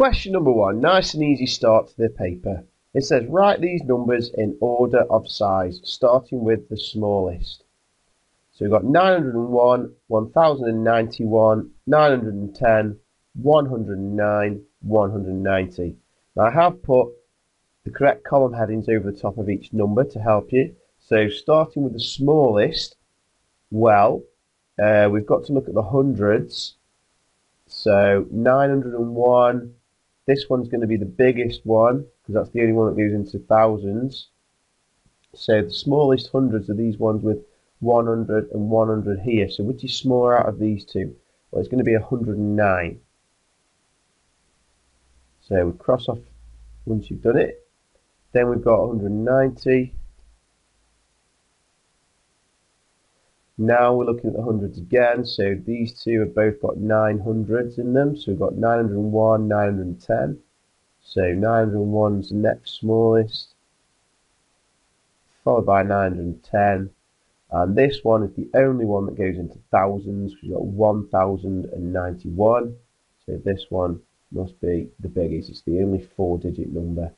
Question number one, nice and easy start to the paper. It says write these numbers in order of size, starting with the smallest. So we've got 901, 1091, 910, 109, 190. Now I have put the correct column headings over the top of each number to help you. So starting with the smallest, well, uh, we've got to look at the hundreds. So 901, this one's going to be the biggest one because that's the only one that goes into thousands. So the smallest hundreds are these ones with 100 and 100 here. So which is smaller out of these two? Well, it's going to be 109. So we cross off once you've done it. Then we've got 190. Now we're looking at the hundreds again. So these two have both got 900s in them. So we've got 901, 910. So 901 is the next smallest, followed by 910. And this one is the only one that goes into thousands. We've got 1091. So this one must be the biggest. It's the only four digit number